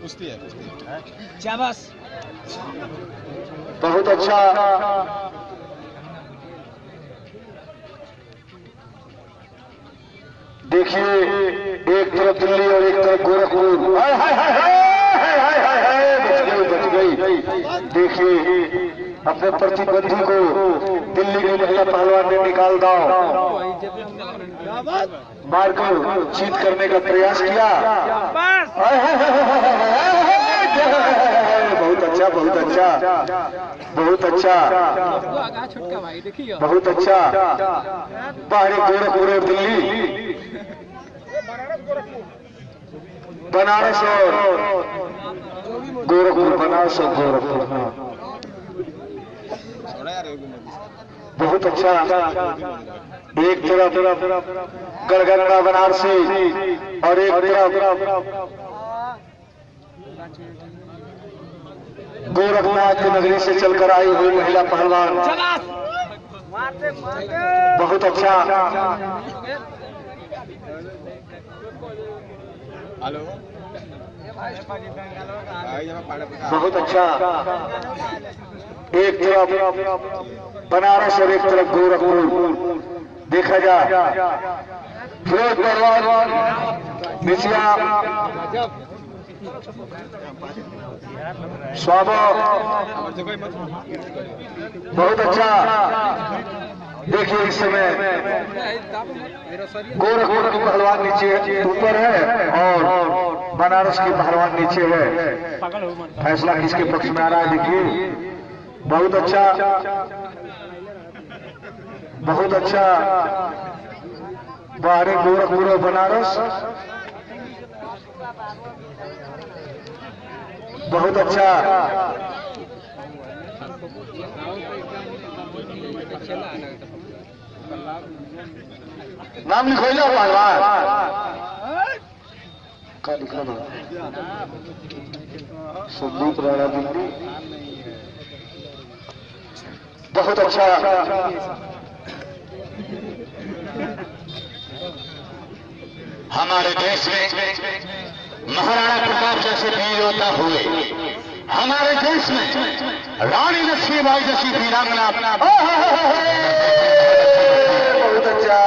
कुश्ती है कुश्ती शाबाश बहुत अच्छा देखिए एक तरफ़ दिल्ली और एक तरफ़ गोरखपुर हाय हाय हाय हाय हाय हाय हाय बच गई बच गई देखिए अपने प्रतिद्वंदी को दिल्ली की महिला पहलवान ने निकाल दाओ मार कर जीत करने का प्रयास किया। बहुत अच्छा बहुत अच्छा। बहुत अच्छा। बहुत अच्छा। बाहरी गोरखपुर और दिल्ली। बनारस और गोरखपुर, बनारस और गोरखपुर हाँ छोड़ा यार एक मिनट बहुत अच्छा एक तरफ़ गड़गड़ा बनारसी और एक तरफ़ गोरखनाथ की नगरी से चलकर आई हुई महिला पहलवान। बहुत अच्छा। हेलो। बहुत अच्छा। एक तरफ़ बनारस और एक तरफ़ गोरखपुर। देखा जा। फिरोज मत बहुत अच्छा। देखिए इस समय गोरखपुर की पहलवान नीचे ऊपर है और बनारस की पहलवान नीचे है। फैसला किसके पक्ष में आ रहा है देखिए। बहुत अच्छा बहुत अच्छा बाहरी गोरखपुर और बनारस। बहुत अच्छा नाम लिखो पहलवान का ना संदीप राणा दिल्ली बहुत अच्छा। हमारे देश में महाराणा प्रताप जैसे वीर योद्धा हुए, हमारे देश में रानी लक्ष्मीबाई जैसी वीरांगना अपना बहुत अच्छा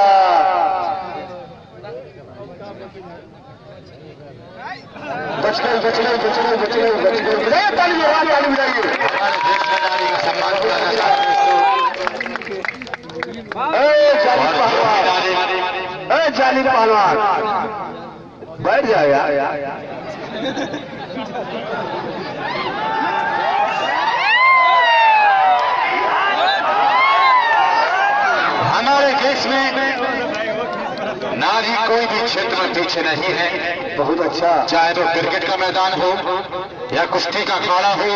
बच गई बच गई बच गई बच गई बच गई ताली बजाइए ताली बजाइए हमारे देश में। नारी का सम्मान करना चाहते ए जाली पहलवान। ए जाली पहलवान। बैठ जाओ यार हमारे देश में नारी कोई भी क्षेत्र में पीछे नहीं है। बहुत अच्छा। चाहे तो क्रिकेट का मैदान हो या कुश्ती का अखाड़ा हो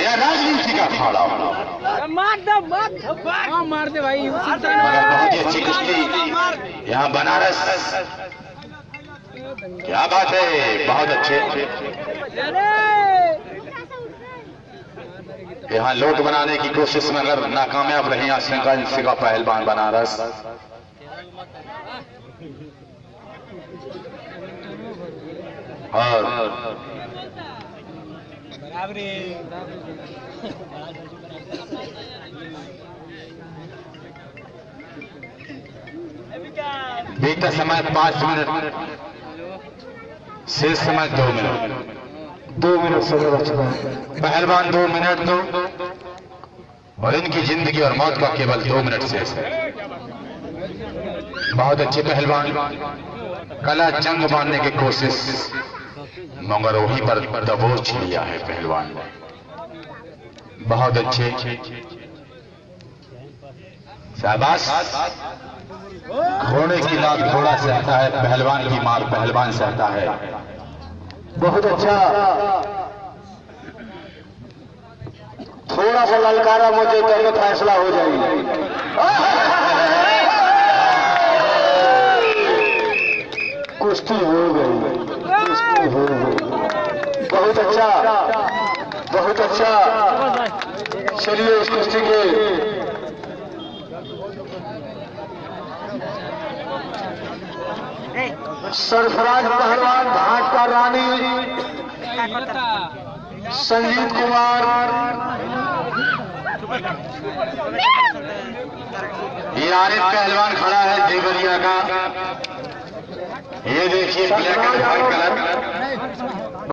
या राजनीति का अखाड़ा हो। मार दे मार दे हाँ मार दे भाई मगर बहुत ही अच्छी कुश्ती। यहाँ बनारस। क्या बात है बहुत अच्छे। यहाँ लोट बनाने की कोशिश में अगर नाकामयाब रहे आशंका का पहलवान बनारस। बीता समय पाँच मिनट, शेष समय दो मिनट। दो मिनट समय है पहलवान दो मिनट दो, और इनकी ज़िंदगी और मौत का केवल दो मिनट शेष है। बहुत अच्छे पहलवान। कला जंग मारने की कोशिश। मगर वहीं पर दबोच लिया है पहलवान। बहुत अच्छे। शाबाश। घोड़े की लात घोड़ा सहता है, पहलवान की मार पहलवान सहता है। बहुत अच्छा। थोड़ा सा ललकारा मुझे तब फैसला हो जाएगी। कुश्ती हो गई। बहुत अच्छा। बहुत अच्छा। चलिए इस कुश्ती के। सरफराज पहलवान, भाटपा रानी। संजीव कुमार। ये आरिफ पहलवान खड़ा है देवरिया का। ये देखिए ब्लैक एंड व्हाइट कलर